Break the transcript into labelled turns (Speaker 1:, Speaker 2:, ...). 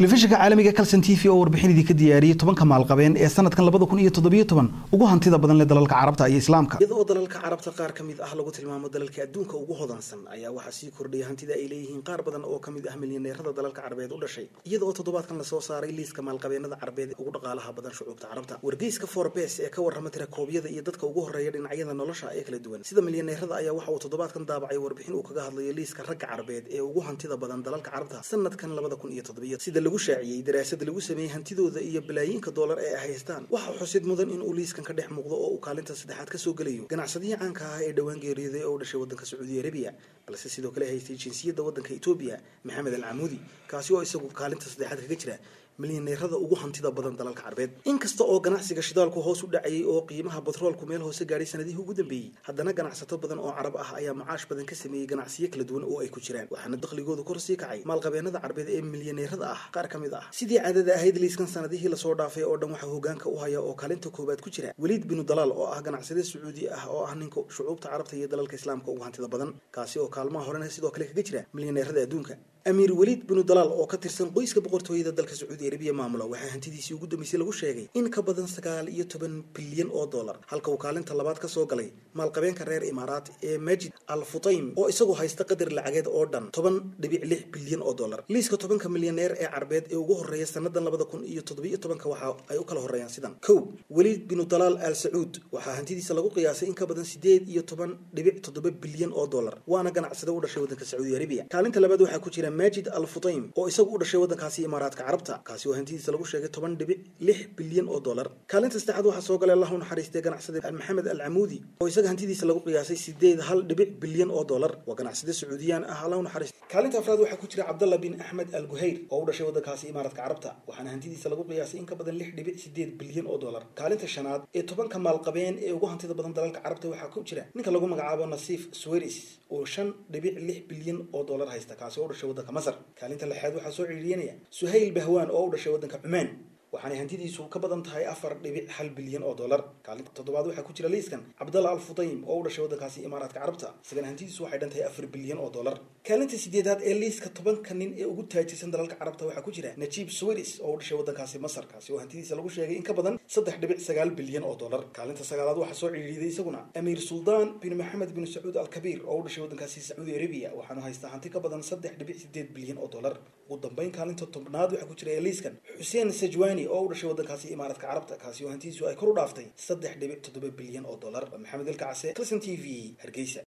Speaker 1: telefishinka caalamiga calson t v oo warbixin idinka diyaariyey tobanka maalqabeen ee sanadkan labada kun iyo toddobiyo toban ugu hantida badan leh dalalka carabta iyo islaamka.
Speaker 2: Iyada oo dalalka carabta qaar ka mid ah lagu tilmaamo dalalka adduunka ugu hodansan ayaa waxaa sii kordhaya hantida ay leeyihiin qaar badan oo ka mid ah milyaneerada dalalka carabeed u dhashay. Iyada oo toddobaadkan la soo saaray liiska maalqabeenada carabeed ugu dhaqaalaha badan shucuubta carabta. Wargeyska forbes ee ka warrama tirakoobyada iyo dadka ugu horreeya dhinacyada nolosha ee kala duwan. Sida milyaneerada ayaa waxa uu toddobaadkan daabacay warbixin uu kaga hadlayo liiska ragga carabeed ee ugu hantida badan dalalka carabta sanadkan labada kun iyo toddobiyo. Sida lagu shaaciyey daraasad lagu sameeyey hantidooda iyo balaayiinka doolar ee ay haystaan. Waxaa xusid mudan in uu liiskan ka dhex muuqdo oo uu kaalinta saddexaad ka soo gelayo. Ganacsadihii caanka ah ee dhowaan geeriyooday oo u dhashay waddanka sacuudi arabiya balse sidoo kale haystay jinsiyadda waddanka etoobiya maxamed al camuudi kaasi oo isagu kaalinta saddexaad kaga jira milyaneerada ugu hantida badan dalalka carbeed. Inkasta oo ganacsiga shidaalku hoos u dhacayay oo qiimaha batroolku meel hoose gaadhay sanadihii ugu dambeeyey haddana ganacsato badan oo carab ah ayaa macaash badan ka sameeyey ganacsiyo kala duwan oo ay ku jiraan waxaana dakhligoodu kor sii kacay. Maalqabeenada carbeed ee milyaneerada ah qaar ka mid ah. Sidii caadada ahayd liiskan sanadihii la soo dhaafay oo dhan waxaa hogaanka u haya oo kaalinta koowaad ku jira weliid binu dalaal oo ah ganacsade sacuudi ah oo ah ninka shucuubta carabta iyo dalalka islaamka ugu hantida badan kaasi oo kaalmaha horena sidoo kale kaga jira milyaneerada adduunka amiir weliid binu dalaal oo ka tirsan qoyska boqortooyada dalka sacuudi arabiya maamula waxaa hantidiisii ugu dambeysay lagu sheegay in ka badan sagaal iyo toban bilyan oo dollar. Halka uu kaalinta labaad ka soo galay maalqabeenka reer imaaraat ee majid al futaym oo isagu haysta qadar lacageed oo dhan toban dhibic lix bilyan oo dollar. Liiska tobanka milyaneer ee carbeed ee ugu horreeya sanadan labada kun iyo toddobiyo tobanka waxa ay u kala horreeyaan sidan. Kow weliid binu dalaal al sacuud waxaa hantidiisa lagu qiyaasay in ka badan sideed iyo toban dhibic toddoba bilyan oo dollar waana ganacsade u dhashay waddanka sacuudi arabiya. Kaalinta labaad waxaa ku jira majid al futaym oo isagu u dhashay waddankaasi imaaraadka carabta. Kaasi oo hantidiisa lagu sheegay toban dhibic lix bilyan oo dollar. Kaalinta saddexaad waxaa soo galay allah u naxariistay ganacsade maxamed al camuudi oo isaga hantidiisa lagu qiyaasay sideed hal dhibic bilyan oo dollar. Waa ganacsade sacuudiyaan ah allah u naxariistay kaalinta afraad waxaa ku jira cabdallah bin axmed al guhayr oo u dhashay waddankaasi imaaraadka carabta waxaana hantidiisa lagu qiyaasay in ka badan lix dhibic sideed bilyan oo dollar. Kaalinta shanaad ee tobanka maalqabeen ee ugu hantida badan dalalka carabta waxaa ku jira ninka lagu magacaabo nasiif sweris oo shan dhibic lix bilyan oo dollar haysta. Kaasi oo u dhashay waddanka masar. Kaalinta lixaad waxaa soo ciriiriyanaya suhayl bahwaan oo u dhashay waddanka cumaan waxaanay hantidiisu ka badan tahay afar dhibic hal bilyan oo dollar. Kaalinta toddobaad waxaa ku jira liiskan cabdalla al futaym oo u dhashay waddankaasi imaaraadka carabta. Isagana hantidiisu waxay dhan tahay afar bilyan oo dollar. Kaalinta sideedaad ee liiska tobanka nin ee ugu taajirsan dalalka carabta waxaa ku jira najiib sweris oo u dhashay waddankaasi masar. Kaasi oo hantidiisa lagu sheegay in ka badan saddex dhibic sagaal bilyan oo dollar. Kaalinta sagaalaad waxaa soo ciriiriday isaguna amiir suldaan bin maxamed bin sacuud al kabiir oo u dhashay waddankaasi sacuudi arabiya. Waxaanu haystaa hanti ka badan saddex dhibic sideed bilyan oo dollar ugu dambeyn kaalinta tobnaad waxaa ku jira ee liiskan xuseen sajwani oo u dhashay waddankaasi imaaraadka carabta kaasi oo hantidiisu ay kor u dhaaftay saddex dhibic toddoba bilyan oo dollar. Maxamed ilka case clison t v hargeysa